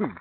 Ahem.